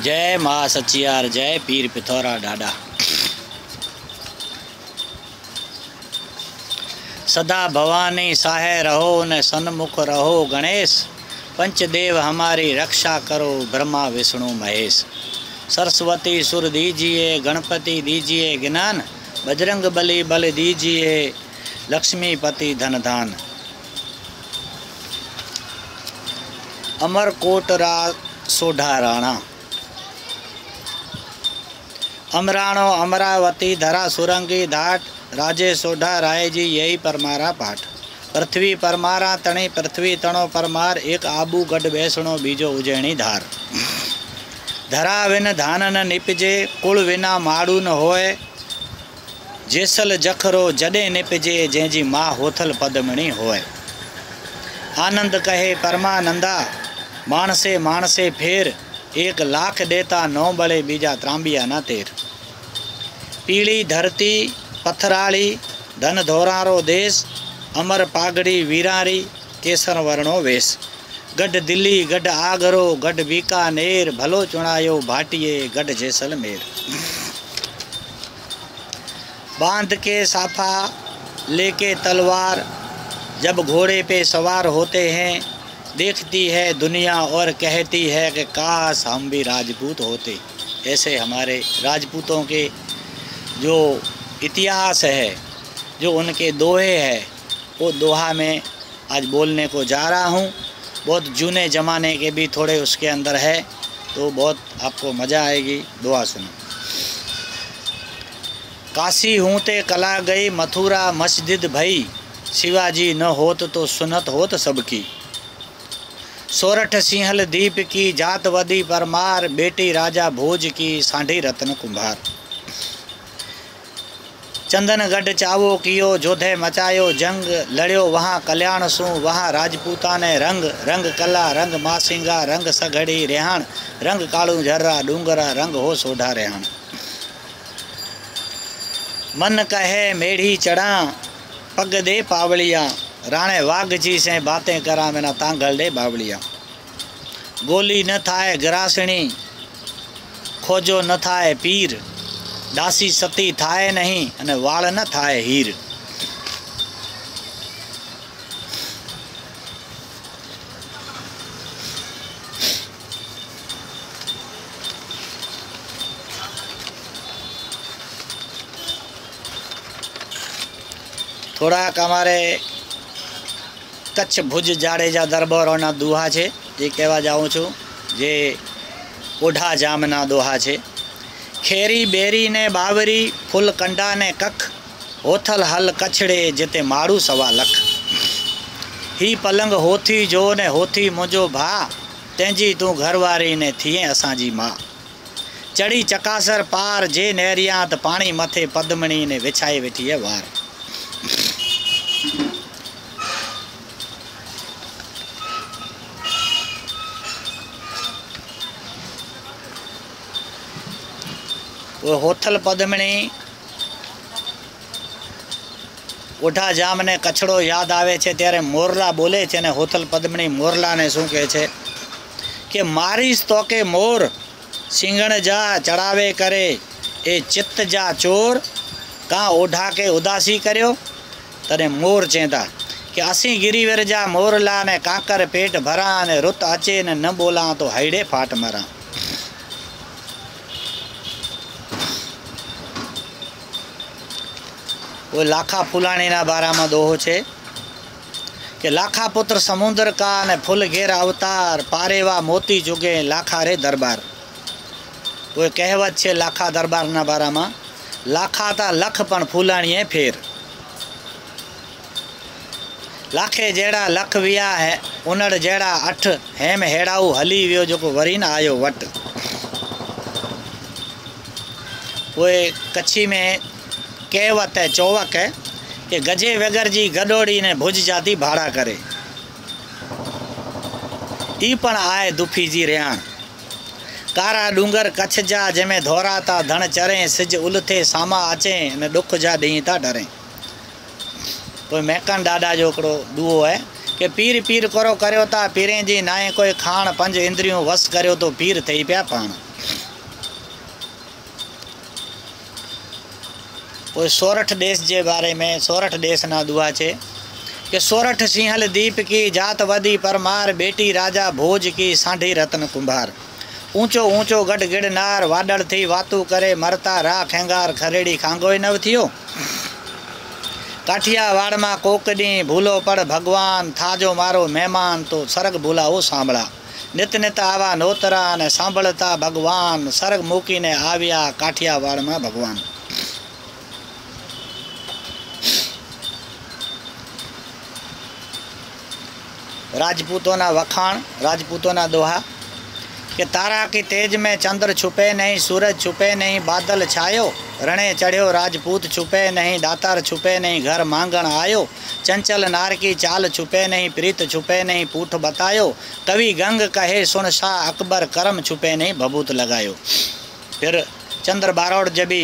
जय माँ सचियार, जय पीर पिथौरा डाडा सदा भवानी साहे रहो न सन्मुख रहो गणेश। पंचदेव हमारी रक्षा करो, ब्रह्मा विष्णु महेश। सरस्वती सुर दीजिए, गणपति दीजिए ज्ञान। बजरंग बली बल दीजिए, लक्ष्मीपति धन धान अमरकोट रा सोढ़ा राणा। अमराणो अमरावती धरा सुरंगी धाट राजे सोढ़ा राय जी यही परमारा पाठ पृथ्वी परमारा तणी पृथ्वी तणो परमार एक आबू गढ़ बेसणो बीजो उजैणी धार धरा विन धान न निपजे कुल विना माड़ू न होए जेसल जखरो जॾहिं निपजे जंहिंजी माँ होथल पदमणी होए आनंद कहे परमानंदा माणसे माणसे फेर एक लाख देता नौ बड़े बीजा त्रांबिया ना तेर। पीली धरती, पथराली, धन धोरारो देश, अमर पागड़ी वीरारी, केसर वर्णो वेश। गढ़ दिल्ली, गढ़ आगरो, गढ़ बीकानेर भलो चुणायो भाटिए गढ़ जैसलमेर बाँध के साफा, लेके तलवार, जब घोड़े पे सवार होते हैं देखती है दुनिया और कहती है कि काश हम भी राजपूत होते। ऐसे हमारे राजपूतों के जो इतिहास है, जो उनके दोहे है, वो दोहा में आज बोलने को जा रहा हूँ। बहुत जूने ज़माने के भी थोड़े उसके अंदर है तो बहुत आपको मज़ा आएगी दुआ सुनो काशी हूँ ते कला गई मथुरा मस्जिद भई, शिवाजी न होत तो सुनत होत सबकी। सोरठ सिंहल दीप की जात वदी परमार बेटी राजा भोज की सांढी रत्न कुंभार। चंदनगढ़ चावो कियो, जोधे मचायो जंग, लड़ियो वहाँ कल्याण सू, वहाँ राजपूता ने रंग रंग कला, रंग मासिंगा, रंग सघड़ी रेहाण, रंग कालू झर्रा, डूंगरा रंग हो सोढ़ा रेहाण। मन कहे मेढ़ी चढ़ा, पग दे पावड़िया राणे वाघ जी से बातें करा मैंने तांगल दे बावड़िया गोली न थाए ग्रासणी खोजो न थाए पीर દાસી સતી થાય નહીં અને વાળ ન થાય હીર થોડાક અમારે કચ્છ ભુજ જાડેજા દરબારોના દુહા છે એ કહેવા જાઉં છું જે ઓઢા જામના દોહા છે ખેરી બેરી ને બાવરી ફૂલ કંડા ને કખ હોથલ હલ કછડે जिते माड़ू सवा लख ही पलंग होथी जो ने होथी मुंहिंजो भाउ तंहिंजी तूं घरवारी ने थिए असांजी माउ चढ़ी चकासर पार जे नेरिया त पाणी मथे पदमणी ने विछाए वेठी आहे वार वो હોથલ પદ્મણી ઓઢા જામને કચડો યાદ આવે છે ત્યારે મોરલા બોલે છે ને હોથલ પદ્મણી મોરલાને શું કહે છે કે મારીશ તો કે મોર સિંગણ જા ચડાવે કરે એ ચિત્ત જા ચોર કાં ઓઢા કે ઉદાસી કર્યો તને મોર ચેતા કે અસી ગિરિવર જા મોરલા ને કાંકર પેટ ભરા ને ઋત અચે ને ન બોલા તો હાઈડે ફાટ મરા वो લાખા ફુલાણીના બારામાં દોહો છે કે લાખા પુત્ર સમુદ્ર કા અને ફૂલ ઘેર અવતાર, પારેવા મોતી જુગે લાખા રે દરબાર. કોઈ કહેવત છે લાખા દરબારના બારામાં, લાખા તા લખ પણ ફૂલાણીએ ફેર. લાખે જેડા લખ વિયા હે, ઉનડ જેડા અઠ, હેમ હેડાવું હલી વિયો જોકો વરીને આવ્યો વટ. કોઈ કચ્છી મેં कहेवत है चौवक है कि गजे वगर जी गडोड़ी ने भुज जाती भाड़ा करे ई पण आहे दुफी जी रिहाण कारा डूंगर कच्छ जा जंहिंमें धोराता धण चरे सिज उलथे सामा अचे ने ॾुख जा ॾींहं था डरे पोइ महकन ॾाॾा जो ॾुओ आहे कि पीर पीर करो करियो था पीरे जी नाए कोई खाण पंज इंद्रियूं वस करियो तो पीर ठही पिया पाण કોઈ સોરઠ દેશ જે બારે મેં સોરઠ દેશના દુઆ છે કે સોરઠ સિંહલ દીપ કી જાત વદી પરમાર બેટી રાજા ભોજ કી સાંઢી રત્ન કુંભાર ઊંચો ઊંચો ગઢ ગિરનાર વાદળથી વાતું કરે મરતા રા ખેંગાર ખરેડી ખાંગોય નવ થયો કાઠિયાવાડમાં કોકડી ભૂલો પડ ભગવાન થાજો મારો મહેમાન તો સરગ ભૂલાવો સાંભળા નિત નિત આવા નોતરા અને સાંભળતા ભગવાન સરગ મૂકીને આવ્યા કાઠિયાવાડમાં ભગવાન राजपूतों वखाण राजपूतों दोहा कि तारा की तेज में चंद्र छुपे नहीं सूरज छुपे नहीं बादल छायो रणे चढ़ियो राजपूत छुपे नहीं दातार छुपे नहीं घर मांगण आयो चंचल नार की चाल छुपे नहीं प्रीत छुपे नहीं पूठ बतायो कवि गंग कहे सुन शाह अकबर करम छुपे नहीं भभूत लगायो फिर चंद्र बारोड़ जबी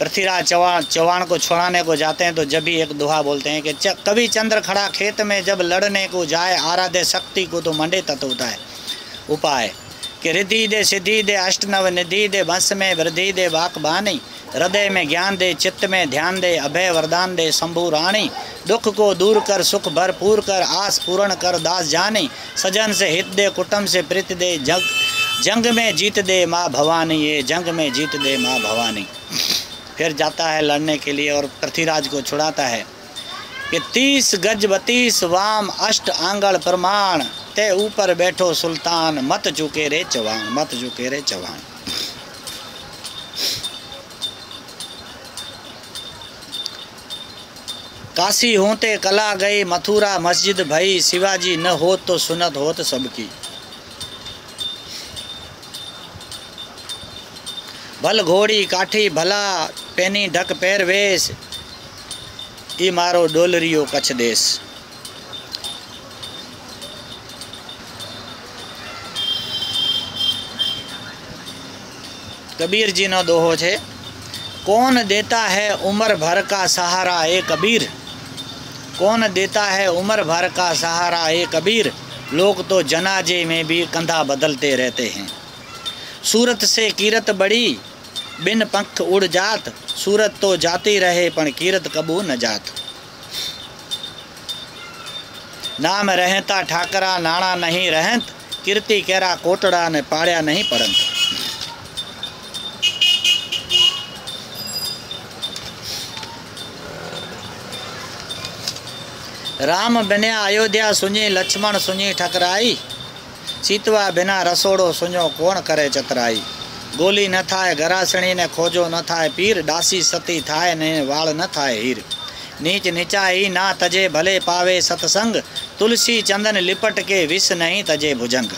पृथ्वीराज चौहान चौहान को छुड़ाने को जाते हैं तो जब भी एक दोहा बोलते हैं कि कभी चंद्र खड़ा खेत में जब लड़ने को जाए, आराध्य शक्ति को तो मंडे तत्व होता है उपाय, कि रिद्धि दे सिद्धि दे अष्टनव निधि दे वंश में वृद्धि दे वाक बानी, हृदय में ज्ञान दे, चित्त में ध्यान दे, अभय वरदान दे, शंभु रानी दुख को दूर कर, सुख भरपूर कर, आस पूर्ण कर, दास जानी। सजन से हित दे, कुटुंब से प्रीत दे, जग जंग में जीत दे माँ भवानी, ये जंग में जीत दे माँ भवानी। फिर जाता है लड़ने के लिए और पृथ्वीराज को छुड़ाता है। कि तीस गज बतीस वाम अष्ट आंगल प्रमाण, ते ऊपर बैठो सुल्तान, मत चुके रे चौहान मत चुके रे चौहान काशी होते कला गई मथुरा, मस्जिद भई, शिवाजी न हो तो सुनत होत सबकी। भल घोड़ी काठी भला पेनी ढक पैर वेश ई मारो डोलरियो कच्छ देश कबीर जी नो दोहो छे कौन देता है उम्र भर का सहारा ए कबीर कौन देता है उम्र भर का सहारा ए कबीर लोग तो जनाजे में भी कंधा बदलते रहते हैं सूरत से कीरत बड़ी बिन पंख उड़ जात, सूरत तो जाती रहे, पण कीरत कबू न जात। नाम रहता ठाकरा, नाणा नहीं रहत, कीर्ति केरा कोटड़ा ने पाड़िया नहीं परंत। राम बिना अयोध्या सुनी, लक्ष्मण सुनी ठकराई, सीतवा बिना रसोड़ो सुनो कोण करे चतराई गोली न थाय घरासणी ने खोजो न थाय पीर डासी सती थाय ने वाल न थाय हीर नीच निचाई ना तजे भले पावे सतसंग तुलसी चंदन लिपट के विष नहीं तजे भुजंग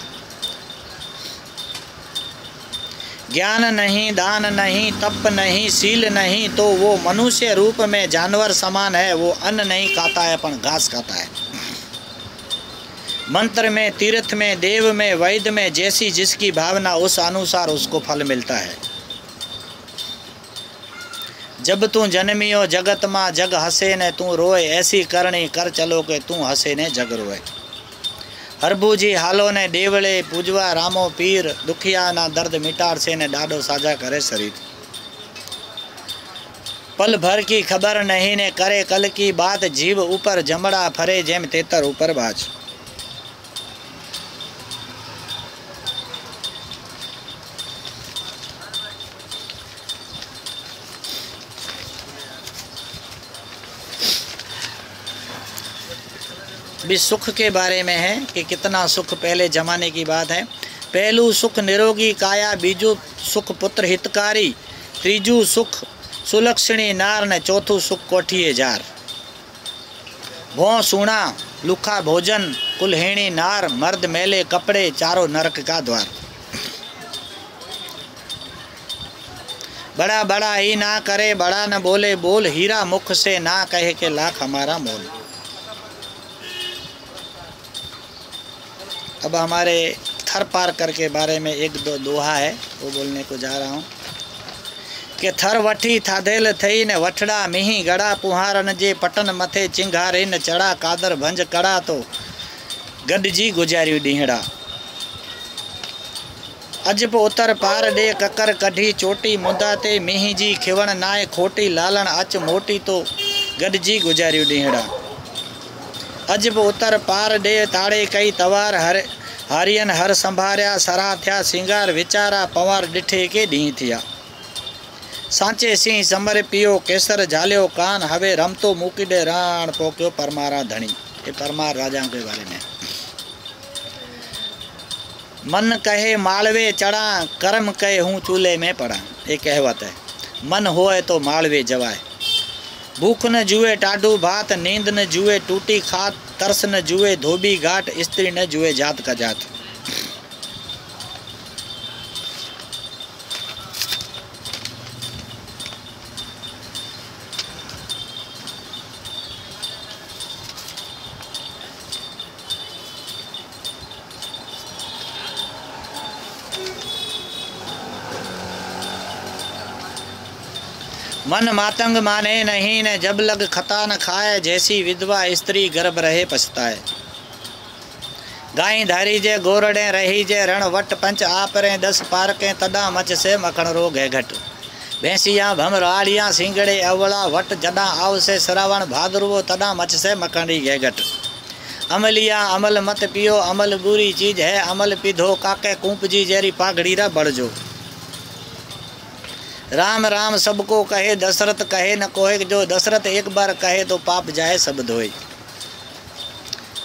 ज्ञान नहीं दान नहीं तप नहीं सील नहीं तो वो मनुष्य रूप में जानवर समान है वो अन्न नहीं खाता है पर घास खाता है मंत्र में, तीर्थ में, देव में, वैद्य में जैसी जिसकी भावना, उस अनुसार उसको फल मिलता है। जब तू जन्मियो, जगत माँ जग हसे ने तू रोए, ऐसी करणी कर चलो के तू हसे ने जग रोए। हरबूजी हालो ने देवड़े पूजवा, रामो पीर, दुखिया ना दर्द मिटार से ने डाडो साझा करे शरीर। पल भर की खबर नहीं ने करे कल की बात, जीव ऊपर जमड़ा, फरे जेम तेतर ऊपर बाज। भी सुख के बारे में है कि कितना सुख पहले ज़माने की बात है। पहलू सुख निरोगी काया, बीजू सुख पुत्र हितकारी, त्रीजू सुख सुलक्षणी नार ने चौथू सुख कोठिए जार। भो सुना लुखा भोजन, कुलहेणी नार, मर्द मेले कपड़े, चारों नरक का द्वार। बड़ा बड़ा ही ना करे, बड़ा न बोले बोल, हीरा मुख से ना कहे के लाख हमारा मोल। अब हमारे थर पार कर के बारे में एक दो दोहा है, वो बोलने को जा रहा हूँ। कि थर वठी थाधेल थई ने वठड़ा मिही गड़ा पुहारन जे पटन मथे चिंगारे न चढ़ा कादर भंज कड़ा तो गॾिजी गुज़ारियूं ॾींहड़ा अॼु बि उतर पार ॾे ककर कढी चोटी मुंदा ते मींहं जी खिवण नाए खोटी लालण अच मोटी तो गॾिजी गुज़ारियूं ॾींहड़ा अॼु बि उतर पार डे ताड़े कई तवार, हर हारियनि हर संभारिया, सरा थिया सिंगार, वीचारा पवार ॾिठे के ॾींहं थिया। सांचे सिंह समर पियो, केसर झालियो कान, हवे रमतो मूकीॾे राण पोकियो परमारा धणी। ये परमार राजा के बारे में। मन कहे मालवे चढ़ा, कर्म कहे हूँ चूल्हे में पड़ा ये कहवत है, मन होए तो मालवे जवाए। भूख न जुए टाडू भात नींद न जुए टूटी खात, तरस न जुए धोबी घाट, स्त्री न जुए जात का जात। मन मातंग माने नहीं, न जब लग खता न खाए, जैसी विधवा स्त्री गर्भ रहे पछताए। गाई धारी जे, गोरड़े रही जे रण वट पंच आपरे, दस पारके, तदा मच से मखण रोग है घट। भैंसिया भमर आड़िया सिंगड़े अवला वट जडा आव से श्रावण भादरवो, तदा मच से मखणी है घट। अमलिया, अमल मत पियो, अमल बुरी चीज़ है, अमल पिधो, काके कूप जी जेरी पागड़ी रा बढ़जो राम राम सबको कहे, दशरथ कहे, न कोहे जो दशरथ एक बार कहे तो पाप जाए सब धोए।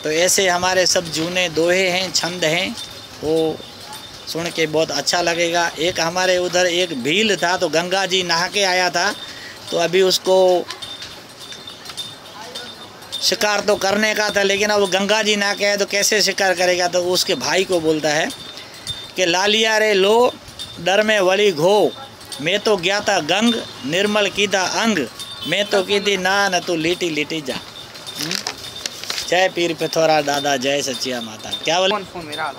तो ऐसे हमारे सब जूने दोहे हैं, छंद हैं, वो सुन के बहुत अच्छा लगेगा। एक हमारे उधर एक भील था तो गंगा जी नहा के आया था तो अभी उसको शिकार तो करने का था, लेकिन अब गंगा जी नहा के आए तो कैसे शिकार करेगा? तो उसके भाई को बोलता है कि, लालिया रे लो, डर में वली घो। मैं तो गया था गंग, निर्मल कीधा अंग। मैं तो की थी ना, न तू लीटी लीटी जा। जय पीर पिथौरा दादा, जय सचिया माता। क्या बोले फ़ोन मेरा